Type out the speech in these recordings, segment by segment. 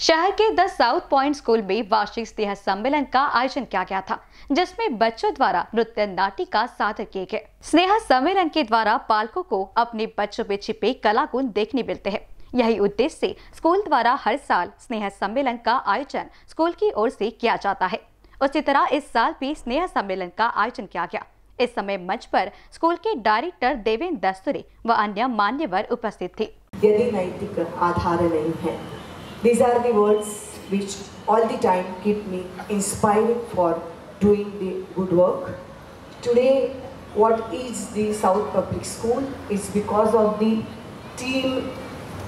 शहर के the south point school में वार्षिक स्नेह सम्मेलन का आयोजन किया गया था, जिसमें बच्चों द्वारा नृत्य नाटिका सादर किए गए। स्नेह सम्मेलन के द्वारा पालकों को अपने बच्चों में छिपे कला गुण देखने मिलते हैं। यही उद्देश्य से स्कूल द्वारा हर साल स्नेह सम्मेलन का आयोजन स्कूल की ओर से किया जाता है। उसी तरह इस साल भी स्नेह सम्मेलन का आयोजन किया गया। इस समय मंच पर स्कूल के डायरेक्टर देवेंद्र दस्तुरे व अन्य मान्यवर उपस्थित थे। यदि नैतिक आधार नहीं है These are the words which all the time keep me inspired for doing the good work. Today, what is the South Point School is because of the team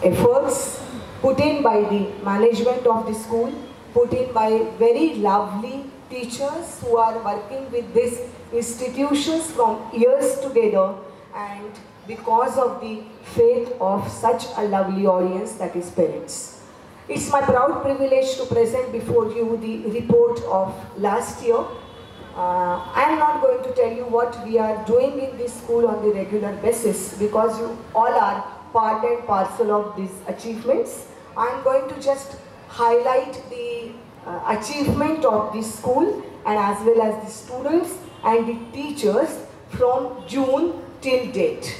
efforts put in by the management of the school, put in by very lovely teachers who are working with these institutions from years together and because of the faith of such a lovely audience that is parents. It's my proud privilege to present before you the report of last year. Uh, I am not going to tell you what we are doing in this school on the regular basis because you all are part and parcel of these achievements. I am going to just highlight the uh, achievement of this school and as well as the students and the teachers from June till date.